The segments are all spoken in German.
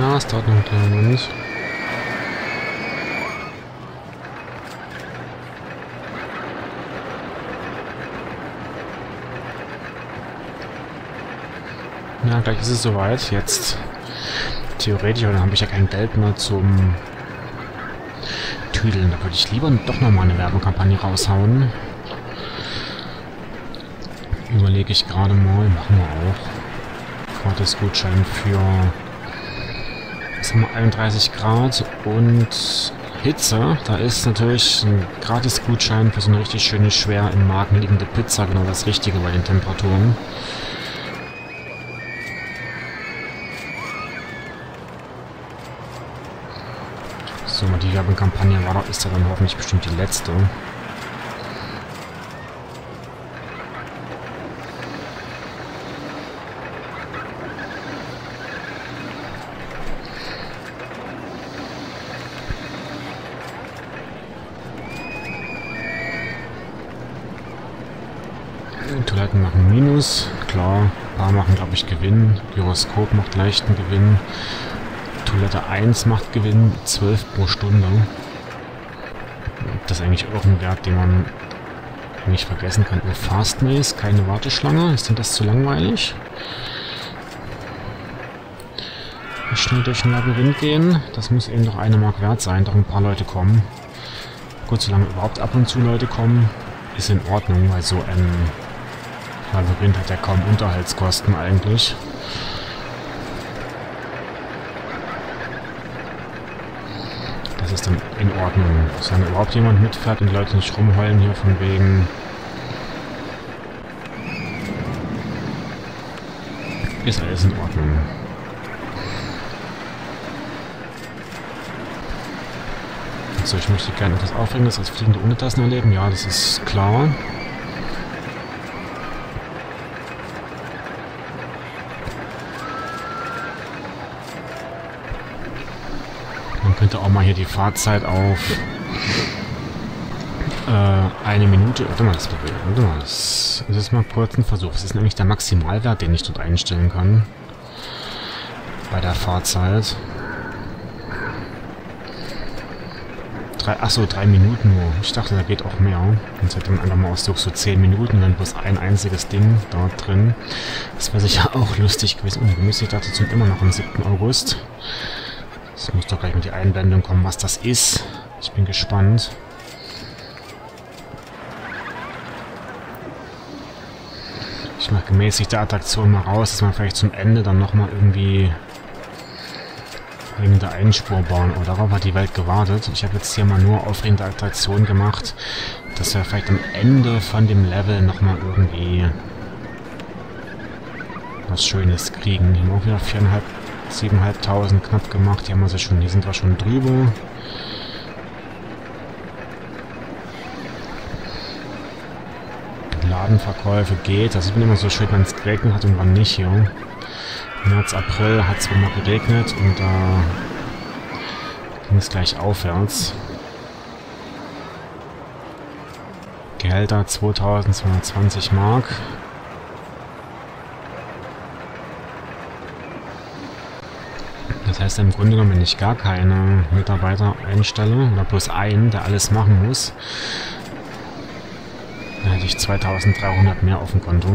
Ja, es dauert noch einen kleinen Moment. Ja, gleich ist es soweit. Jetzt theoretisch, aber dann habe ich ja kein Geld mehr zum Tüdeln. Da würde ich lieber doch nochmal eine Werbekampagne raushauen. Überlege ich gerade mal. Machen wir auch. Gratis-Gutschein für wir, 31 Grad und Hitze. Da ist natürlich ein Gratis-Gutschein für so eine richtig schöne, schwer im Magen liegende Pizza genau das Richtige bei den Temperaturen. So, die Werbekampagne war doch, ist ja dann hoffentlich bestimmt die letzte. Toiletten machen Minus, klar. Paar machen, glaube ich, Gewinn. Gyroskop macht leichten Gewinn. Toilette 1 macht Gewinn, 12 pro Stunde. Das ist eigentlich auch ein Wert, den man nicht vergessen kann. Oh, Fast Maze, keine Warteschlange. Ist denn das zu langweilig? Schnell durch ein Labyrinth gehen. Das muss eben doch eine Mark wert sein, doch ein paar Leute kommen. Gut, solange überhaupt ab und zu Leute kommen, ist in Ordnung, weil so ein Labyrinth hat ja kaum Unterhaltskosten eigentlich. Das ist dann in Ordnung. Solange überhaupt jemand mitfährt und die Leute nicht rumheulen hier von wegen... Ist alles in Ordnung. Also ich möchte gerne etwas Aufregendes als fliegende Untertassen erleben. Ja, das ist klar. Man könnte auch mal hier die Fahrzeit auf äh, eine Minute... Warte mal, das, warte mal, das, ist mal kurz ein Versuch. Was ist nämlich der Maximalwert, den ich dort einstellen kann? Bei der Fahrzeit. Drei, achso, drei Minuten nur. Ich dachte, da geht auch mehr. Sonst hätte einfach mal aus so zehn Minuten, dann bloß ein einziges Ding dort drin. Das wäre sicher auch lustig gewesen. Ungünstig, ich dachte zum immer noch am 7. August. Es muss doch gleich mit die Einblendung kommen, was das ist. Ich bin gespannt. Ich mache gemäßigte Attraktion mal raus, dass man vielleicht zum Ende dann nochmal irgendwie aufregende Einspur bauen. Oh, darauf hat die Welt gewartet. Ich habe jetzt hier mal nur aufregende Attraktion gemacht, dass wir vielleicht am Ende von dem Level nochmal irgendwie was Schönes kriegen. Hier auch wieder 4.500, 7.500 knapp gemacht. Die haben wir also schon, die sind wir schon drüber. Ladenverkäufe geht. Das sieht man immer so schön, wenn es geregnet hat und wann nicht hier. März, April hat es mal geregnet und da äh, ging es gleich aufwärts. Gehälter 2220 Mark. Das heißt im Grunde genommen, wenn ich gar keine Mitarbeiter einstelle, oder bloß einen, der alles machen muss, dann hätte ich 2300 mehr auf dem Konto.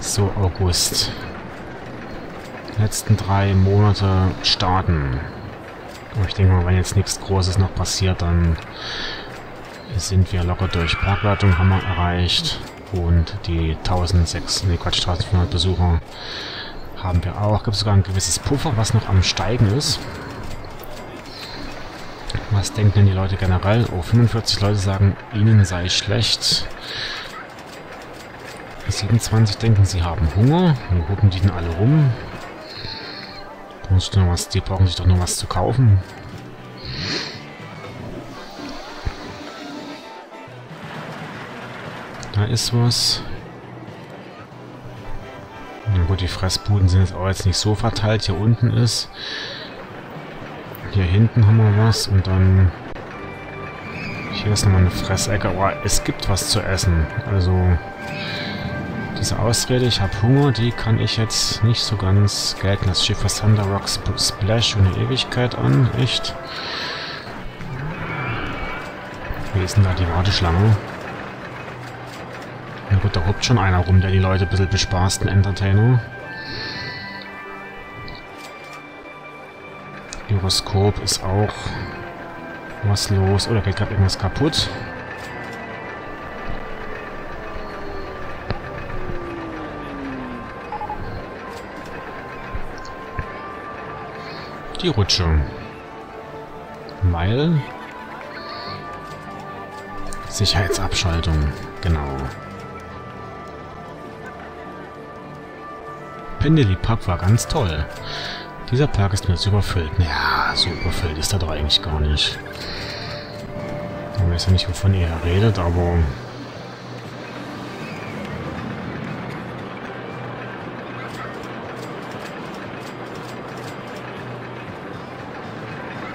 So, August. Letzten drei Monate starten. Aber ich denke mal, wenn jetzt nichts Großes noch passiert, dann sind wir locker durch. Parkleitung haben wir erreicht. Und die 1600, nee Quatsch, 1500 Besucher haben wir auch. Gibt sogar ein gewisses Puffer, was noch am Steigen ist. Was denken denn die Leute generell? Oh, 45 Leute sagen, ihnen sei schlecht. 27 denken, sie haben Hunger. Wo gucken die denn alle rum? die brauchen sich doch nur was zu kaufen. Da ist was. Na gut, die Fressbuden sind jetzt auch jetzt nicht so verteilt. Hier unten ist. Hier hinten haben wir was und dann... Hier ist nochmal eine Fressecke. Aber es gibt was zu essen. Also... Diese Ausrede, ich habe Hunger, die kann ich jetzt nicht so ganz gelten. Das Schiff aus Thunder Rocks Splash eine Ewigkeit an. Echt? Wie ist denn da die Warteschlange? Na gut, da huppt schon einer rum, der die Leute ein bisschen bespaßt, ein Entertainer. Gyroskop ist auch was los. Oder geht gerade irgendwas kaputt? Die Rutsche. Weil... Sicherheitsabschaltung. Genau. Pendeli Pub war ganz toll. Dieser Park ist mir jetzt überfüllt. Ja, so überfüllt ist er doch eigentlich gar nicht. Ich weiß ja nicht, wovon ihr redet, aber...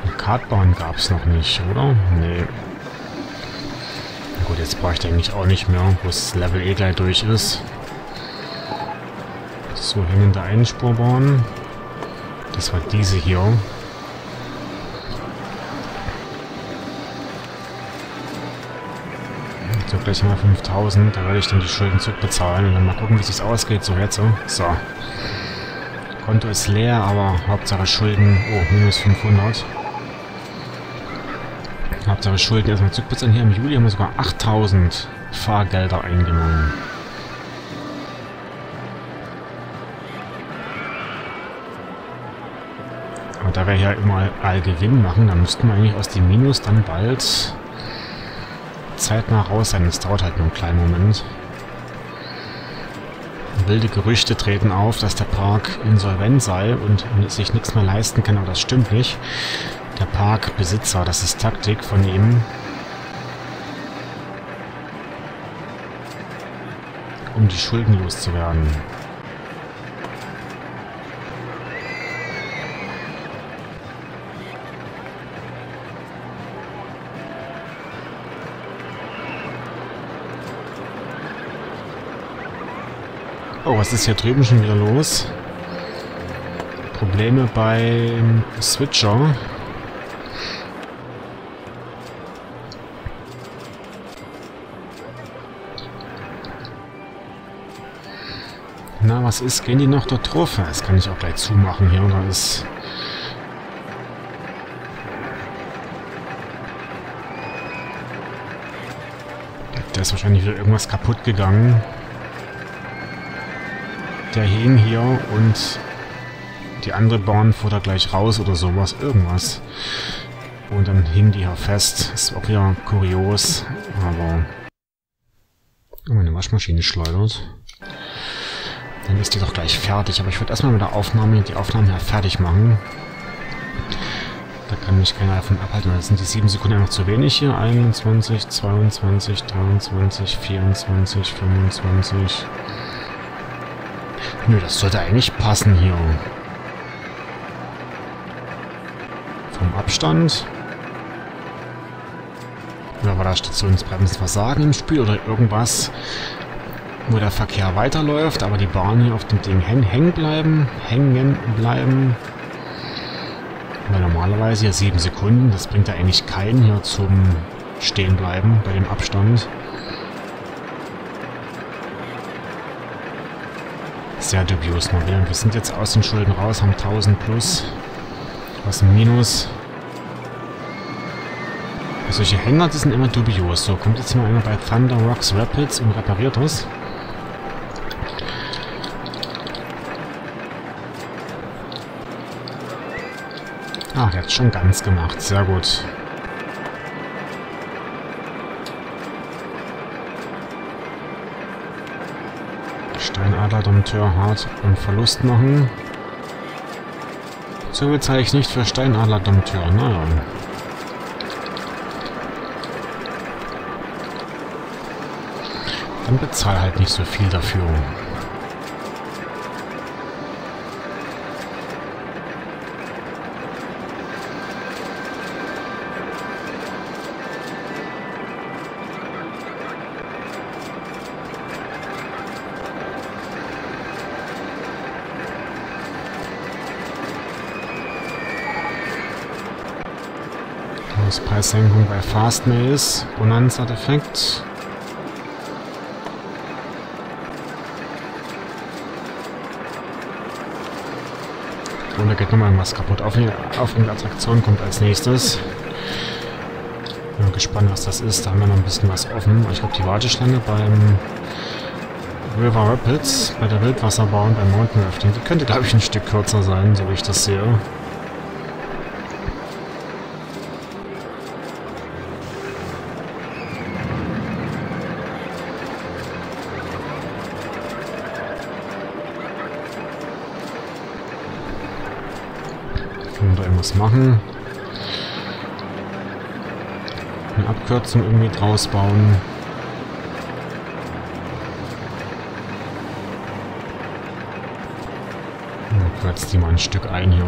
Eine Kartbahn gab es noch nicht, oder? Nee. Gut, jetzt brauche ich eigentlich auch nicht mehr, wo das Level eh gleich durch ist. So, hängende Einspurbahn. Das war diese hier. So, gleich haben wir 5000. Da werde ich dann die Schulden zurückbezahlen. Und dann mal gucken, wie es ausgeht. So, jetzt so. So. Konto ist leer, aber Hauptsache Schulden. Oh, minus 500. Hauptsache Schulden erstmal zurückbezahlen. Hier im Juli haben wir sogar 8000 Fahrgelder eingenommen. Aber da wir ja immer Allgewinn machen, dann müssten wir eigentlich aus dem Minus dann bald zeitnah raus sein. Es dauert halt nur einen kleinen Moment. Wilde Gerüchte treten auf, dass der Park insolvent sei und sich nichts mehr leisten kann, aber das stimmt nicht. Der Parkbesitzer, das ist Taktik von ihm, um die Schulden loszuwerden. Oh, was ist hier drüben schon wieder los? Probleme beim Switcher. Na, was ist? Gehen die noch dort drauf? Das kann ich auch gleich zumachen hier. Da ist... Da ist wahrscheinlich wieder irgendwas kaputt gegangen. Der hing hier und die andere Bahn fuhr da gleich raus oder sowas. Irgendwas. Und dann hing die hier fest. Ist auch wieder kurios, aber... Oh, meine Waschmaschine schleudert. Dann ist die doch gleich fertig. Aber ich würde erstmal mit der Aufnahme, die Aufnahme hier fertig machen. Da kann mich keiner davon abhalten. Das sind die 7 Sekunden einfach zu wenig hier. 21, 22, 23, 24, 25... Nö, das sollte eigentlich passen hier. Vom Abstand. Oder war da Stationsbremsversagen im Spiel oder irgendwas, wo der Verkehr weiterläuft, aber die Bahn hier auf dem Ding hängen bleiben, hängen bleiben. Weil normalerweise hier 7 Sekunden, das bringt ja eigentlich keinen hier zum Stehenbleiben bei dem Abstand. Sehr dubios wieder. Wir sind jetzt aus den Schulden raus, haben 1000 plus. Was ein Minus. Solche Hänger, die sind immer dubios. So, kommt jetzt mal einer bei Thunder Rocks Rapids und repariert das. Ah, der hat schon ganz gemacht. Sehr gut. Steinadler-Dompteur hart und Verlust machen. So bezahle ich nicht für Steinadler-Dompteur. Naja. Dann bezahle halt nicht so viel dafür. Preissenkung bei Fastmails. Bonanza-Defekt. Und da geht nochmal was kaputt. Auf die Attraktion kommt als nächstes. Bin gespannt, was das ist. Da haben wir noch ein bisschen was offen. Ich glaube, die Warteschlange beim River Rapids, bei der Wildwasserbahn, beim Mountain Rafting, die könnte, glaube ich, ein Stück kürzer sein, so wie ich das sehe. Irgendwas machen? Eine Abkürzung irgendwie draus bauen. kürzt die mal ein Stück ein hier.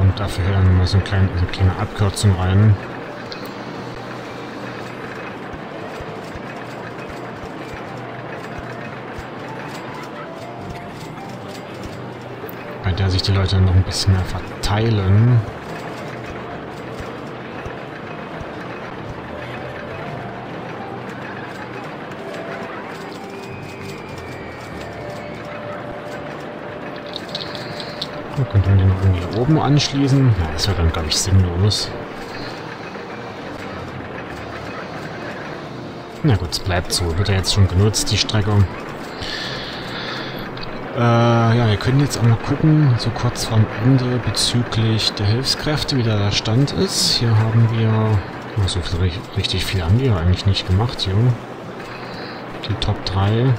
Und dafür dann mal so eine kleine, eine kleine Abkürzung rein. Bei der sich die Leute noch ein bisschen mehr verteilen. Könnte man den hier oben anschließen. Ja, das wäre dann, glaube ich, sinnlos. Na gut, es bleibt so. Wird ja jetzt schon genutzt, die Strecke. Äh, ja, wir können jetzt auch mal gucken, so kurz vorm Ende, bezüglich der Hilfskräfte, wie der Stand ist. Hier haben wir... Oh, so viel, richtig viel haben wir eigentlich nicht gemacht hier. Die Top 3.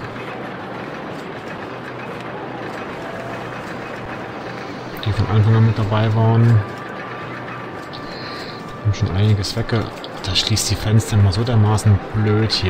von Anfang an mit dabei waren. Haben schon einiges wegge... Da schließt die Fenster immer so dermaßen blöd hier.